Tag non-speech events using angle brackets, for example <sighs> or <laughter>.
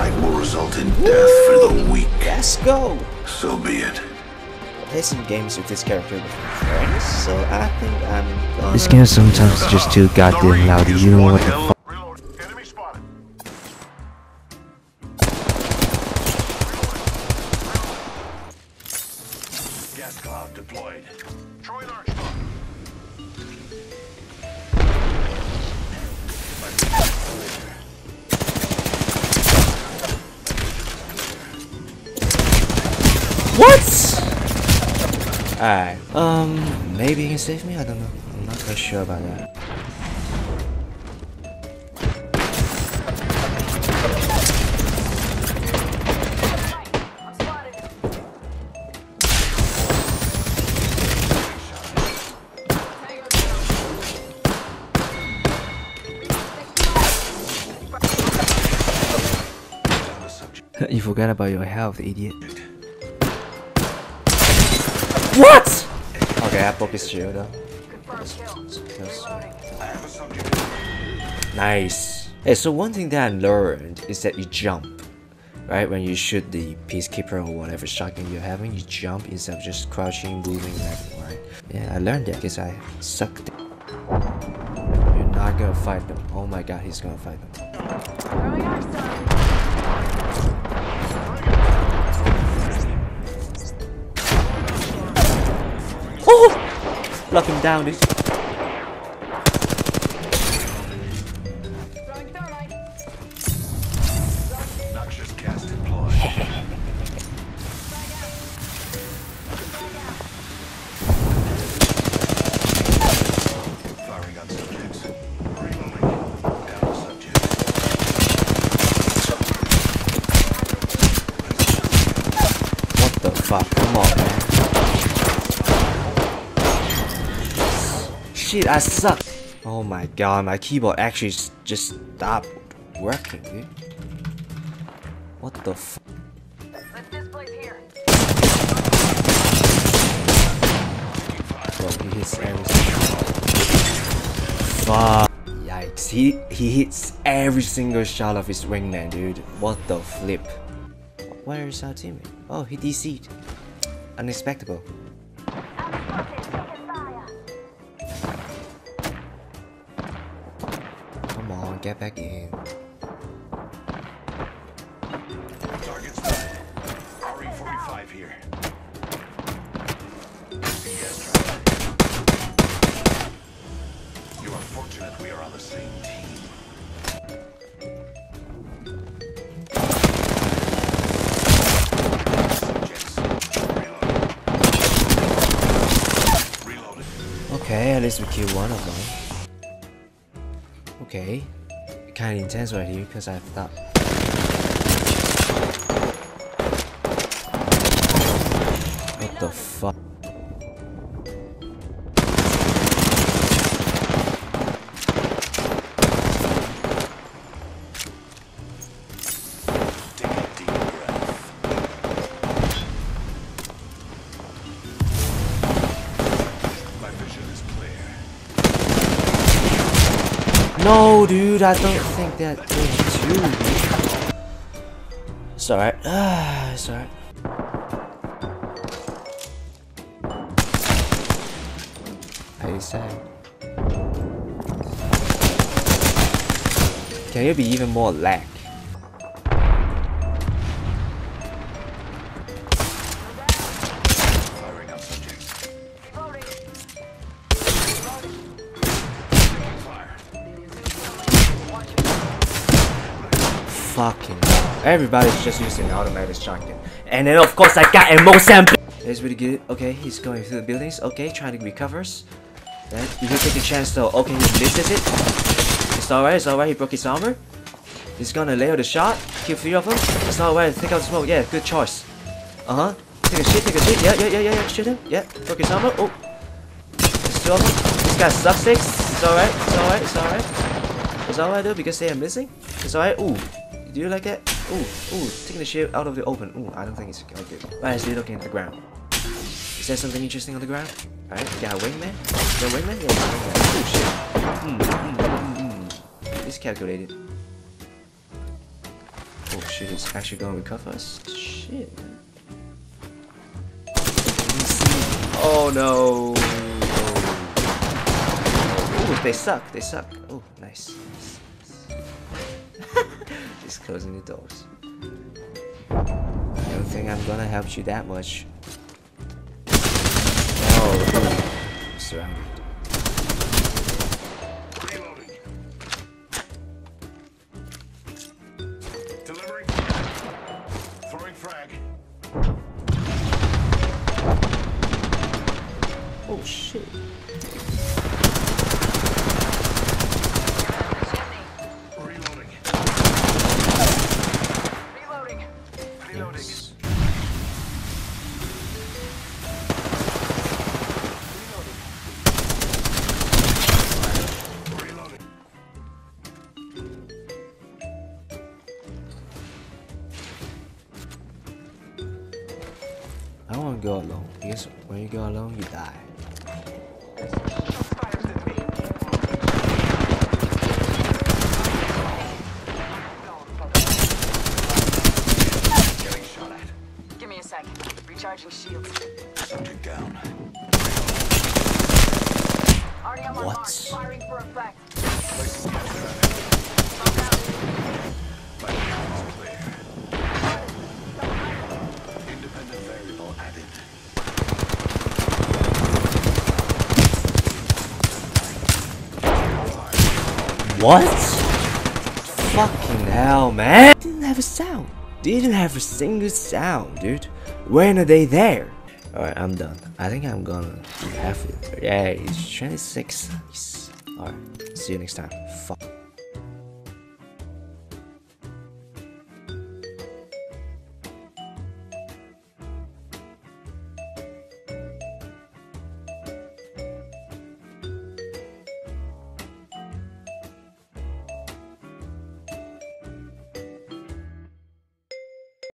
fight will result in death for the weak. Let's go! So be it. Play some games with this character with my friends, so I think I'm gonna... This game is sometimes is just too goddamn loud. You know what the fuck? Alright, um, maybe you can save me? I don't know. I'm not quite sure about that. <laughs> you forgot about your health, idiot. What? Okay, I broke his shield though. Nice. Hey, so one thing that I learned is that you jump, right? When you shoot the peacekeeper or whatever shotgun you're having, you jump instead of just crouching, moving left and right. Yeah, I learned that because I sucked. it. You're not gonna fight them. Oh my god, he's gonna fight them. Lock him down, dude. Noxious gas deployed. <laughs> Firing on subjects. Reloading. Down subject. What the fuck? Come on, man. Shit, I suck. Oh my god, my keyboard actually just stopped working, dude. What the fuck? Bro, he hits everything. Fuck. Yikes. He, he hits every single shot of his wingman, dude. What the flip? Where is our teammate? Oh, he DC'd. Unexpected. Get back in. Target spotted. RE-45 here. You are fortunate we are on the same team. Subjects. Reloading. Reloaded. Okay, at least we killed one of them. Okay. Kinda intense right here because I thought. What the fuck? No, dude, I don't think that you. dude. It's alright. Ah, <sighs> it's alright. You say? Can you be even more lag? Fucking. Everybody's just using automatic shotgun. And then of course I got a Mozambique. That's really good. Okay, he's going through the buildings. Okay, trying to recovers. Then you can take a chance though. Okay, he misses it. It's alright, it's alright, he broke his armor. He's gonna lay out the shot, kill three of them. It's alright, take out the smoke. Yeah, good choice. Uh-huh. Take a shit, take a shit. Yeah, yeah, yeah, yeah, yeah. Shoot him. Yeah, broke his armor. Oh. There's two of them. This guy sucks six. It's alright, it's alright, it's alright. It's alright though because they are missing. It's alright. Ooh. Do you like that? Ooh, ooh, taking the shield out of the open. Ooh, I don't think it's okay. Why is he looking at the ground? Is there something interesting on the ground? Alright, got a wingman? You got a wingman? Yeah, wingman. Oh shit. Hmm, hmm, hmm, hmm. It's calculated. Oh shit, he's actually gonna recover us? Shit. Oh no. Oh, they suck, they suck. Oh, nice. Just closing the doors. I don't think I'm gonna help you that much. Oh, surrounded. Reloading. Delivering. Throwing frag. Oh shit. Don't go alone because when you go alone, you die. Getting shot at. Give me a sec. Recharging shields. Subject down. Already on my What? What? Fucking hell, man! Didn't have a sound. Didn't have a single sound, dude. When are they there? Alright, I'm done. I think I'm gonna have it. Yeah, it's 26. Alright, see you next time. Fuck.